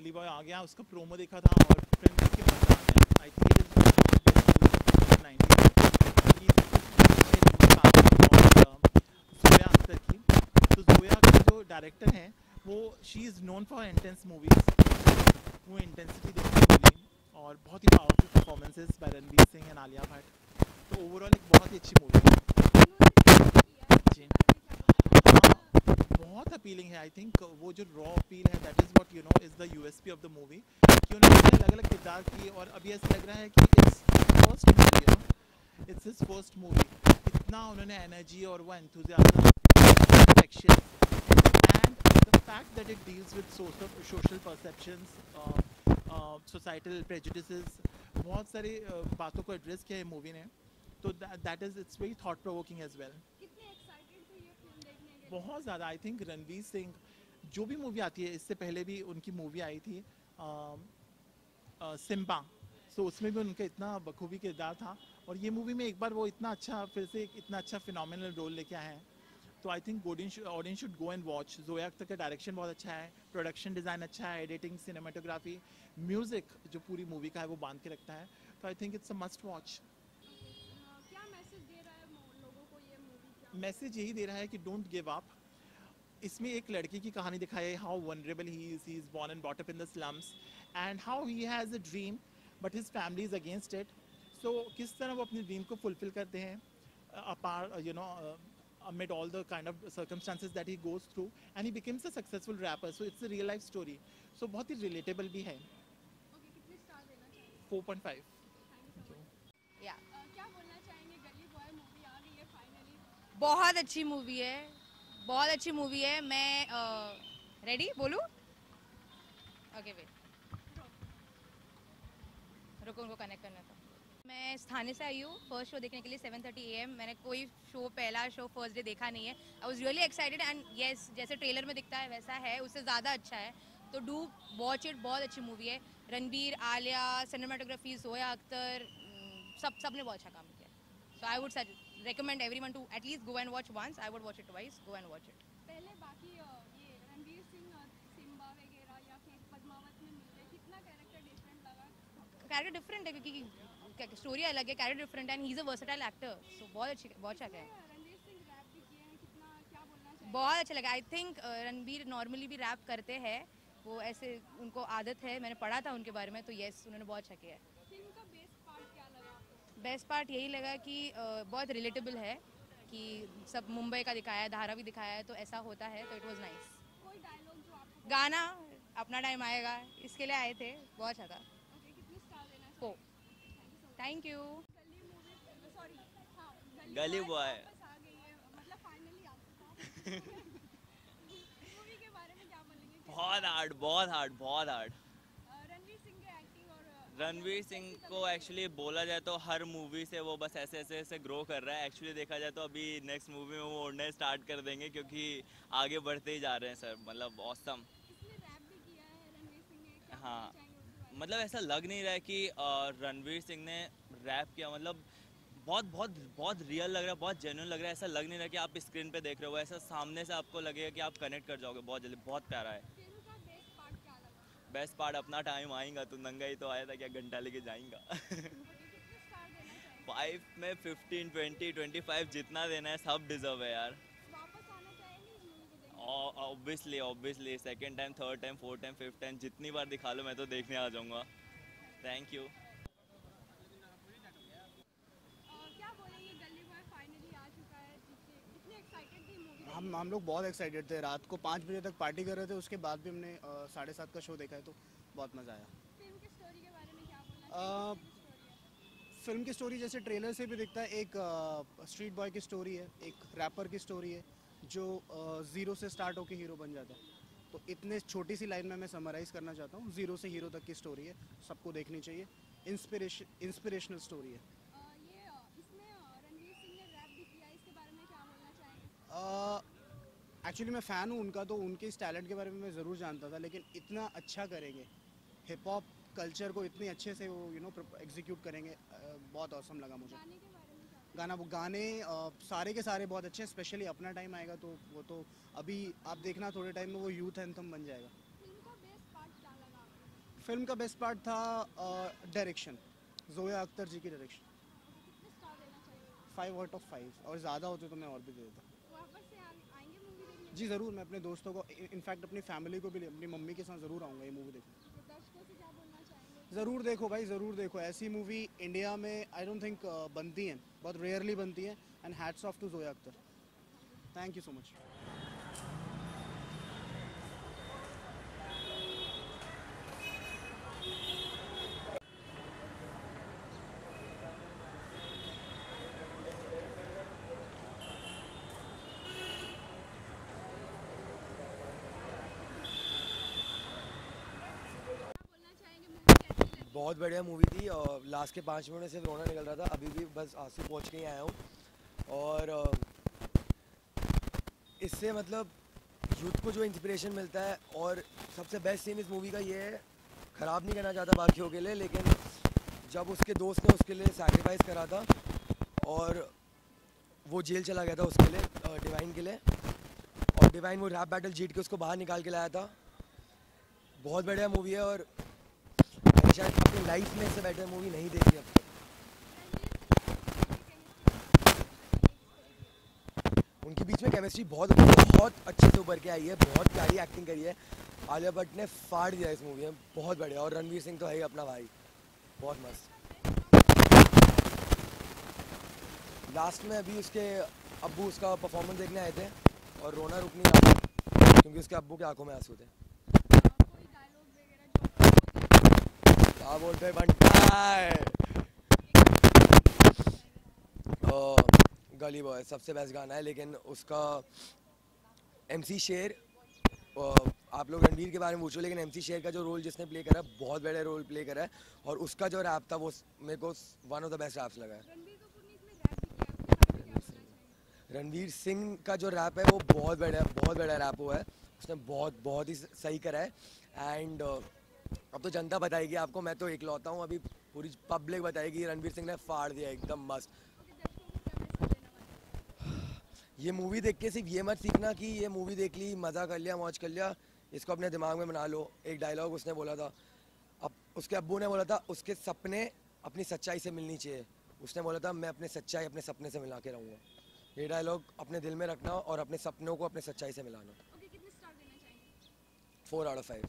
गली बॉय आ गया, उसका प्रोमो देखा था और फ़िल्म के की तो का डायरेक्टर हैं, वो she is known for intense movies वो इंटेंसिटी देखने मिली और बहुत ही powerful performances by Ranveer Singh and Alia Bhatt तो ओवरऑल एक बहुत ही अच्छी मूवी है जी हाँ, बहुत अपीलिंग है आई थिंक वो जो रॉ अपील है that is what you know is the USP of the movie कि उन्होंने अलग अलग किरदार किए और अभी ऐसा लग रहा है कि it's first movie you it's his first movie इतना उन्होंने एनर्जी और वो enthusiasm that it deals with social social perceptions uh, uh, societal prejudices बहुत सारी uh, बातों को एड्रेस किया है मूवी ने. तो that is it's very thought provoking as well कितने एक्साइटेड थे ये फ़िल्म देखने के लिए बहुत ज़्यादा आई थिंक रणवीर सिंह, जो भी मूवी आती है, इससे पहले भी उनकी मूवी आई थी सिम्बा सो उसमें भी उनका इतना बखूबी किरदार था और ये मूवी में एक बार वो इतना अच्छा फिर से इतना अच्छा फिनोमिनल रोल लेके आए हैं। तो I think audience should go and watch Zoya Akhtar का डायरेक्शन बहुत अच्छा है प्रोडक्शन डिज़ाइन अच्छा है एडिटिंग सिनेमाटोग्राफी म्यूज़िक जो पूरी मूवी का है, वो बाँध के रखता है। तो I think it's a must watch message यही दे रहा है कि डोंट गिव अप इसमें एक लड़की की कहानी दिखाई है how vulnerable he is he is born and bought up in the slums and how he has a dream but his family is against it so किस तरह वो अपनी ड्रीम को फुलफिल करते हैं अपार you know amid all the kind of circumstances that he goes through and he becomes a successful rapper. So it's a real life story. So बहुत ही relatable भी है. चाहेंगे? 4.5 थैंक यू सो मच या क्या बोलना चाहेंगे गली बॉय मूवी आ गई है फाइनली बहुत अच्छी मूवी है। बहुत अच्छी मूवी है। मैं रेडी बोलूँ? ओके वेट रुको, उनको कनेक्ट करना था। मैं स्थानीय से आई हूँ। फ़र्स्ट शो देखने के लिए 7:30 थर्टी ए एम मैंने कोई शो पहला शो फ़र्स्ट डे देखा नहीं है। I was really excited and yes जैसे ट्रेलर में दिखता है, वैसा है। उससे ज़्यादा अच्छा है। तो डू वॉच इट बहुत अच्छी मूवी है। रणबीर, आलिया सिनेमाटोग्राफी जोया अख्तर सब सबने बहुत अच्छा काम किया। So I would recommend everyone to at least go and watch once. I would watch it twice. Go and watch it. पहले बाकी ये रणवीर सिंह सिम्बा वगैरह या फिर पद्मावत में मिलते कितना कैरेक्टर डिफरेंट लगा कैरेक्टर डिफरेंट है क्योंकि स्टोरी अलग है character different and he is a versatile actor so बहुत अच्छी बहुत अच्छा है बोलना चाहिए बहुत अच्छा लगा आई थिंक रणबीर नॉर्मली भी रैप करते हैं वो ऐसे उनको आदत है मैंने पढ़ा था उनके बारे में तो येस उन्होंने बहुत अच्छा किया है बेस्ट पार्ट यही लगा कि बहुत रिलेटेबल है कि सब मुंबई का दिखाया है धारावी दिखाया है तो ऐसा होता है तो इट वाज नाइस कोई डायलॉग जो आपको गाना अपना टाइम आएगा इसके लिए आए थे बहुत अच्छा था. ओके कितने स्टार देना को thank you Gully movie sorry हाँ है। मतलब फाइनली आ चुका मूवी के बारे में क्या बोलेंगे? किस- बहुत हार्ड बहुत हार्ड बहुत हार्ड अ, रणवीर सिंह के एक्टिंग और अ, रणवीर सिंह को एक्चुअली बोला जाए तो हर मूवी से वो बस ऐसे ऐसे ऐसे ग्रो कर रहा है। एक्चुअली देखा जाए तो अभी नेक्स्ट मूवी में वो उड़ना स्टार्ट कर देंगे क्योंकि आगे बढ़ते ही जा रहे हैं सर मतलब औसम है? मतलब ऐसा लग नहीं रहा है कि रणवीर सिंह ने रैप किया मतलब बहुत बहुत बहुत रियल लग रहा है बहुत जेन्युइन लग रहा है। ऐसा लग नहीं रहा कि आप स्क्रीन पे देख रहे हो ऐसा सामने से आपको लगेगा कि आप कनेक्ट कर जाओगे बहुत जल्दी बहुत प्यारा है फ़िल्म का बेस्ट पार्ट क्या लगा बेस्ट पार्ट अपना टाइम आएगा तो नंगा ही तो आया था क्या घंटा लेके जाएगा। फाइव में फिफ्टीन ट्वेंटी ट्वेंटी फाइव जितना देना है सब डिजर्व है यार। Obviously obviously second time third time fourth time fifth time जितनी बार दिखा लो मैं तो देखने आ जाऊँगा। थैंक यू और क्या बोलेंगे गली बॉय फाइनली आ चुका है जिससे कितने एक्साइटेड थे मूवी हम हम लोग बहुत एक्साइटेड थे। रात को पाँच बजे तक पार्टी कर रहे थे उसके बाद भी हमने साढ़े सात का शो देखा है तो बहुत मज़ा आया। फ़िल्म की स्टोरी फ़िल्म की जैसे ट्रेलर से भी दिखता है एक स्ट्रीट बॉय की स्टोरी है एक रैपर की स्टोरी है जो ज़ीरो से स्टार्ट होकर हीरो बन जाता है। तो इतने छोटी सी लाइन में मैं समराइज़ करना चाहता हूँ ज़ीरो से हीरो तक की स्टोरी है सबको देखनी चाहिए। इंस्पिरेशन इंस्पिरेशनल स्टोरी है। अ, एक्चुअली मैं फ़ैन हूँ उनका तो उनके इस टैलेंट के बारे में मैं ज़रूर जानता था लेकिन इतना अच्छा करेंगे। हिप हॉप कल्चर को इतने अच्छे से वो यू नो एग्जीक्यूट करेंगे बहुत औसम लगा मुझे। गाने के बारे में गाना वो गाने सारे के सारे बहुत अच्छे हैं स्पेशली अपना टाइम आएगा तो वो तो अभी आप देखना थोड़े टाइम में वो यूथ एंथम बन जाएगा। फ़िल्म का बेस्ट पार्ट था डायरेक्शन जोया अख्तर जी की direction five out of five और ज़्यादा होते तो मैं और भी दे देता। वापस से आ- आएँगे मूवी देखने? जी ज़रूर मैं अपने दोस्तों को इनफैक्ट अपनी फैमिली को भी अपनी मम्मी के साथ ज़रूर आऊँगा ये मूवी देखने। तो दर्शकों से क्या बोलना चाहेंगे? ज़रूर देखो भाई ज़रूर देखो। ऐसी मूवी इंडिया में आई डोंट थिंक बनती हैं। बहुत रेयरली बनती हैं। And hats off to Zoya Akhtar thank you so much बहुत बढ़िया मूवी थी और लास्ट के पाँच मिनट से रोना निकल रहा था, अभी भी बस आँसू पहुँच के आया हूँ। और इससे मतलब यूथ को जो इंस्पिरेशन मिलता है और सबसे बेस्ट सीन इस मूवी का ये है, ख़राब नहीं करना चाहता बाकियों के लिए, लेकिन जब उसके दोस्त ने उसके लिए सैक्रिफाइस करा था और वो जेल चला गया था उसके लिए डिवाइन के लिए, और डिवाइन वो रैप बैटल जीत के उसको बाहर निकाल के लाया था, बहुत बढ़िया मूवी है और लाइफ में इससे बेटर मूवी नहीं देखी अब उनके बीच में केमिस्ट्री बहुत बहुत अच्छे से उभर के आई है, बहुत प्यारी एक्टिंग करी है। आलिया भट्ट ने फाड़ दिया इस मूवी में, बहुत बढ़िया। और रणवीर सिंह तो है ही अपना भाई। बहुत मस्त। लास्ट में अभी उसके अब्बू उसका परफॉर्मेंस देखने आए थे, और रोना रुक नहीं रहा क्योंकि उसके अब्बू के आँखों में आँसू थे कोई डायलॉग वगैरह जो क्या बोलते हैं बंटा अ, गली बॉय सबसे बेस्ट गाना है लेकिन उसका एमसी शेर आप लोग रणवीर के बारे में पूछो लेकिन एमसी शेर का जो रोल जिसने प्ले करा बहुत बड़ा रोल प्ले करा है और उसका जो रैप था वो मेरे को one of the best raps लगा है। रणवीर सिंह का जो रैप है वो बहुत बड़ा बहुत बड़ा रैप हुआ है। उसने बहुत बहुत ही सही करा है। एंड अब तो जनता बताएगी आपको मैं तो इकलौता हूँ अभी पूरी पब्लिक बताएगी रणवीर सिंह ने फाड़ दिया एकदम मस्त। ये मूवी देख के सिर्फ़ ये मत सीखना कि ये मूवी देख ली मज़ा कर लिया मौज कर लिया इसको अपने दिमाग में बना लो। एक डायलॉग उसने बोला था। अब उसके अब्बू ने बोला था उसके सपने अपनी सच्चाई से मिलनी चाहिए। उसने बोला था मैं अपने सच्चाई अपने सपने से मिला के रहूँगा। ये डायलॉग अपने दिल में रखना और अपने सपनों को अपने सच्चाई से मिलाना। फोर आउट ऑफ़ फाइव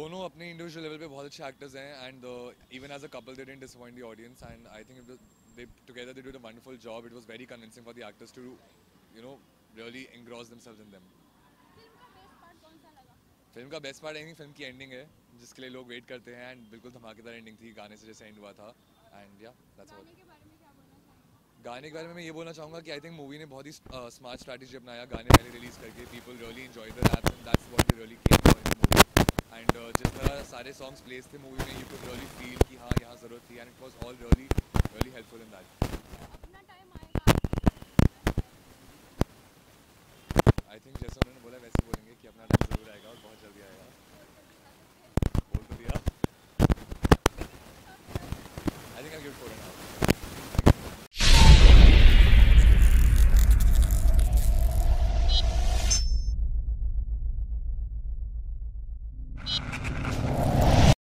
दोनों अपने इंडिविजुअल लेवल पे बहुत अच्छे एक्टर्स हैं and even as a couple they didn't disappoint the audience and I think they together they did a wonderful job it was very convincing for the actors to you know really engross themselves in them film का best part I फ़िल्म की ending है जिसके लिए लोग wait करते हैं and बिल्कुल धमाकेदार एंडिंग थी गाने से जैसे एंड हुआ था एंड या दैट्स ऑल गाने के बारे में में ये बोलना चाहूँगा कि आई थिंक मूवी ने बहुत ही स्मार्ट स्ट्रैटेजी अपनाया गाने पहले रिलीज़ करके people really enjoy the that's what they really came for in uh, and जिस तरह सारे सॉन्ग्स प्लेस थे मूवी में यू कुड रियली फील कि हाँ यहाँ ज़रूरत थी and it was all really really helpful in that